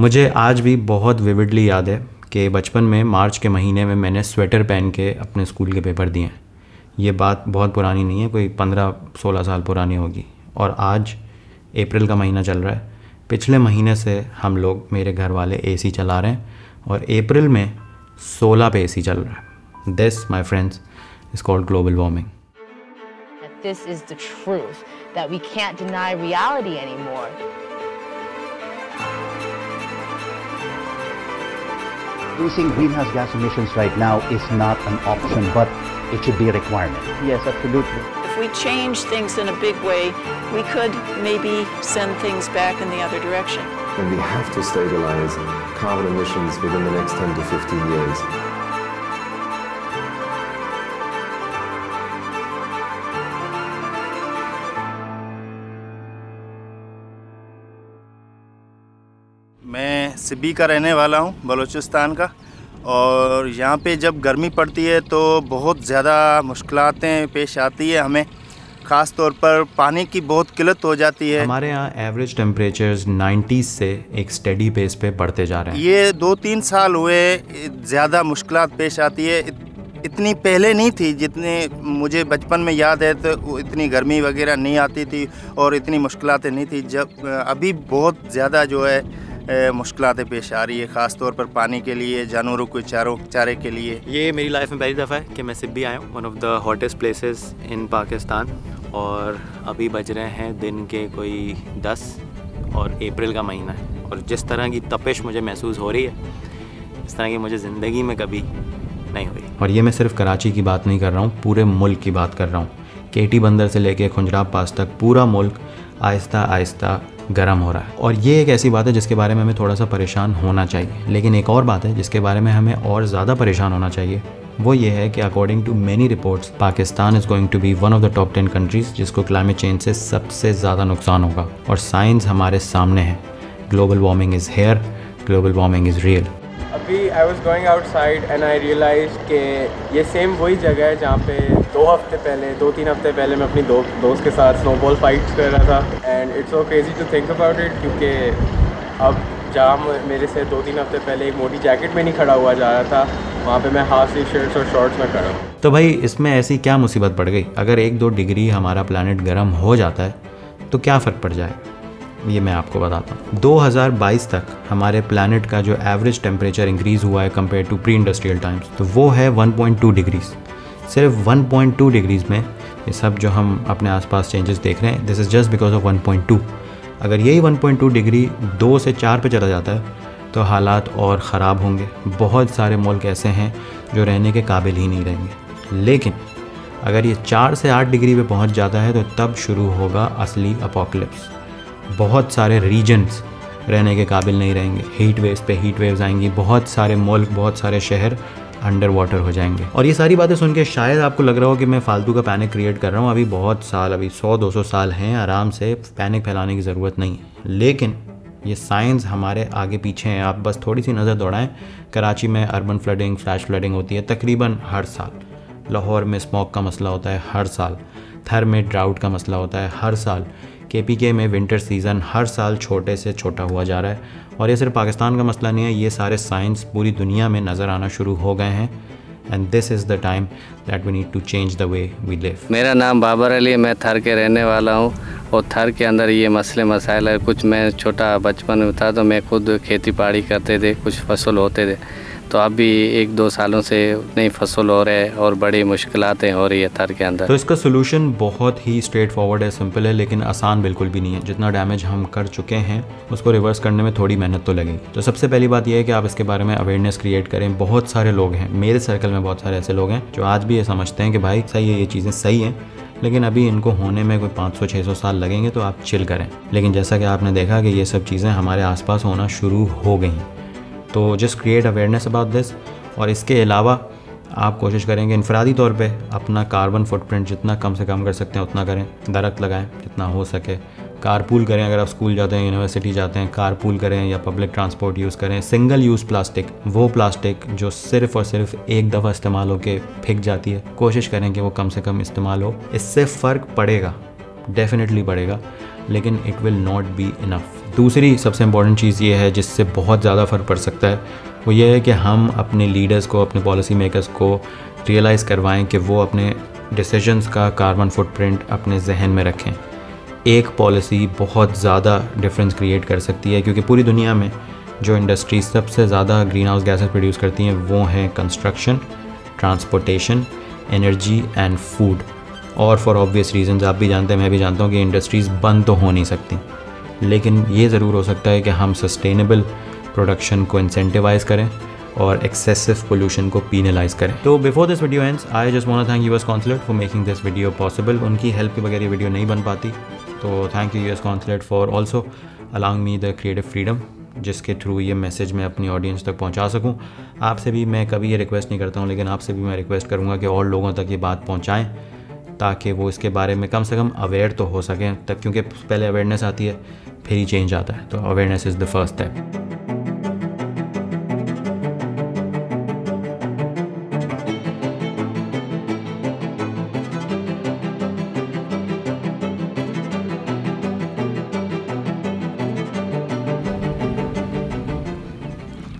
मुझे आज भी बहुत विविडली याद है कि बचपन में मार्च के महीने में मैंने स्वेटर पहन के अपने स्कूल के पेपर दिए हैं। ये बात बहुत पुरानी नहीं है कोई पंद्रह सोलह साल पुरानी होगी। और आज अप्रैल का महीना चल रहा है। पिछले महीने से हम लोग मेरे घर वाले एसी चला रहे हैं और अप्रैल में सोलह पे एसी चल रहा है। This my friends is called global warming this is the truth, that we can't deny reality anymore. Reducing greenhouse gas emissions right now is not an option, but it should be a requirement. Yes, absolutely. If we change things in a big way, we could maybe send things back in the other direction. And we have to stabilize carbon emissions within the next 10 to 15 years. मैं सिब्बी का रहने वाला हूँ बलूचिस्तान का। और यहाँ पे जब गर्मी पड़ती है तो बहुत ज़्यादा मुश्किलातें पेश आती है हमें। ख़ास तौर पर पानी की बहुत किल्लत हो जाती है। हमारे यहाँ एवरेज टेम्परेचर्स 90 से एक स्टेडी बेस पे बढ़ते जा रहे हैं। ये दो तीन साल हुए ज़्यादा मुश्किल पेश आती है। इत- इतनी पहले नहीं थी जितने मुझे बचपन में याद है तो इतनी गर्मी वगैरह नहीं आती थी और इतनी मुश्किलातें नहीं थी। जब अभी बहुत ज़्यादा जो है मुश्किलातें पेश आ रही है ख़ास तौर पर पानी के लिए जानवरों को चारों चारे के लिए। ये मेरी लाइफ में पहली दफ़ा है कि मैं सिब्बी आया हूँ one of the hottest places in Pakistan और अभी बज रहे हैं दिन के कोई दस और अप्रैल का महीना है। और जिस तरह की तपिश मुझे महसूस हो रही है इस तरह की मुझे ज़िंदगी में कभी नहीं हुई। और ये मैं सिर्फ़ कराची की बात नहीं कर रहा हूँ पूरे मुल्क की बात कर रहा हूँ। केटी बंदर से लेके खुंजराब पास तक पूरा मुल्क आहिस्ता आहिस्ता गर्म हो रहा है। और ये एक ऐसी बात है जिसके बारे में हमें थोड़ा सा परेशान होना चाहिए। लेकिन एक और बात है जिसके बारे में हमें और ज़्यादा परेशान होना चाहिए वो ये है कि according to many reports Pakistan is going to be one of the top ten countries जिसको क्लाइमेट चेंज से सबसे ज़्यादा नुकसान होगा। और साइंस हमारे सामने है। Global warming is here global warming is real अभी I was going outside and I realize कि ये सेम वही जगह है जहाँ पे दो हफ़्ते पहले दो तीन हफ़्ते पहले मैं अपनी दो, दोस्त के साथ स्नोबॉल फाइट्स कर रहा था। And it's so crazy to think about it क्योंकि अब जहाँ मेरे से दो तीन हफ़्ते पहले एक मोटी जैकेट में नहीं खड़ा हुआ जा रहा था, वहाँ पे मैं हाफ़ टी शर्ट्स और शॉर्ट्स में खड़ा हूँ। तो भाई, इसमें ऐसी क्या मुसीबत पड़ गई? अगर एक दो डिग्री हमारा प्लानट गर्म हो जाता है तो क्या फ़र्क पड़ जाए? ये मैं आपको बताता हूँ। 2022 तक हमारे प्लानट का जो एवरेज टेम्परेचर इंक्रीज़ हुआ है compare to pre industrial times तो वो है 1.2 डिग्रीज सिर्फ़ 1.2 डिग्रीज में ये सब जो हम अपने आसपास चेंजेस देख रहे हैं this is just because of 1.2 अगर यही 1.2 डिग्री दो से चार पे चला जाता है तो हालात और ख़राब होंगे। बहुत सारे मुल्क ऐसे हैं जो रहने के काबिल ही नहीं रहेंगे। लेकिन अगर ये चार से आठ डिग्री पे पहुँच जाता है तो तब शुरू होगा असली अपोकलिप्स बहुत सारे रीजन्स रहने के काबिल नहीं रहेंगे। हीट वेव्स पे हीट वेव्स आएँगी। बहुत सारे मुल्क, बहुत सारे शहर अंडर वाटर हो जाएँगे। और ये सारी बातें सुन के शायद आपको लग रहा हो कि मैं फालतू का पैनिक क्रिएट कर रहा हूँ। अभी बहुत साल, अभी 100-200 साल हैं, आराम से पैनिक फैलाने की ज़रूरत नहीं है। लेकिन ये साइंस हमारे आगे पीछे हैं। आप बस थोड़ी सी नज़र दौड़ाएँ। कराची में अर्बन फ्लडिंग फ्लैश फ्लडिंग होती है तकरीबन हर साल। लाहौर में स्मोक का मसला होता है हर साल। थर में ड्राउट का मसला होता है हर साल। के में विंटर सीज़न हर साल छोटे से छोटा हुआ जा रहा है। और ये सिर्फ़ पाकिस्तान का मसला नहीं है, ये सारे साइंस पूरी दुनिया में नज़र आना शुरू हो गए हैं। And this is the time that we need to change the way we live मेरा नाम बाबर अली मैं थर के रहने वाला हूँ। और थर के अंदर ये मसले मसाइल है, कुछ मैं छोटा बचपन में था तो मैं खुद खेती बाड़ी करते थे, कुछ फ़सल होते थे। तो अभी एक दो सालों से नई फ़सल हो रहे हैं और बड़ी मुश्किलें हो रही है थर के अंदर। तो इसका सोल्यूशन बहुत ही स्ट्रेट फॉरवर्ड है सिंपल है, लेकिन आसान बिल्कुल भी नहीं है। जितना डैमेज हम कर चुके हैं, उसको रिवर्स करने में थोड़ी मेहनत तो लगेगी। तो सबसे पहली बात यह है कि आप इसके बारे में अवेयरनेस क्रिएट करें। बहुत सारे लोग हैं, मेरे सर्कल में बहुत सारे ऐसे लोग हैं, जो आज भी ये समझते हैं कि भाई सही है, ये चीज़ें सही हैं, लेकिन अभी इनको होने में कोई 500-600 साल लगेंगे तो आप चिल करें। लेकिन जैसा कि आपने देखा कि ये सब चीज़ें हमारे आसपास होना शुरू हो गई तो just create awareness about this और इसके अलावा आप कोशिश करेंगे इनफरादी तौर पे अपना कार्बन फुटप्रिंट जितना कम से कम कर सकते हैं, उतना करें, दरख्त लगाएँ, जितना हो सके। कारपूल करें अगर आप स्कूल जाते हैं यूनिवर्सिटी जाते हैं कारपूल करें या पब्लिक ट्रांसपोर्ट यूज़ करें सिंगल यूज़ प्लास्टिक वो प्लास्टिक जो सिर्फ़ और सिर्फ़ एक दफ़ा इस्तेमाल होकर फेंक जाती है, कोशिश करें कि वो कम से कम इस्तेमाल हो। इससे फ़र्क पड़ेगा। डेफिनेटली बढ़ेगा, लेकिन it will not be enough दूसरी सबसे इंपॉर्टेंट चीज़ ये है, जिससे बहुत ज़्यादा फ़र्क पड़ सकता है, वो ये है कि हम अपने लीडर्स को, अपने पॉलिसी मेकर्स को रियलाइज़ करवाएँ कि वो अपने डिसीजंस का कार्बन फुटप्रिंट अपने जहन में रखें. एक पॉलिसी बहुत ज़्यादा डिफरेंस क्रिएट कर सकती है, क्योंकि पूरी दुनिया में जो इंडस्ट्रीज़ सबसे ज़्यादा ग्रीन हाउस गैसेज प्रोड्यूस करती हैं, वो हैं construction transportation energy and food और फॉर ऑब्वियस रीजंस आप भी जानते हैं, मैं भी जानता हूँ कि इंडस्ट्रीज़ बंद तो हो नहीं सकती। लेकिन ये ज़रूर हो सकता है कि हम सस्टेनेबल प्रोडक्शन को इंसेंटिवाइज करें और एक्सेसिव पोल्यूशन को पीनलाइज करें। तो before this video ends I just want thank US consulate for making this video possible उनकी हेल्प के बगैर ये वीडियो नहीं बन पाती। तो thank you US consulate for also allowing me the creative freedom जिसके थ्रू ये मैसेज मैं अपनी ऑडियंस तक पहुँचा सकूँ। आपसे भी मैं कभी ये रिक्वेस्ट नहीं करता हूँ, लेकिन आपसे भी मैं रिक्वेस्ट करूँगा कि और लोगों तक ये बात पहुंचाएँ। ताकि वो इसके बारे में कम से कम अवेयर तो हो सकें, तब क्योंकि पहले अवेयरनेस आती है, फिर ही चेंज आता है तो awareness is the first step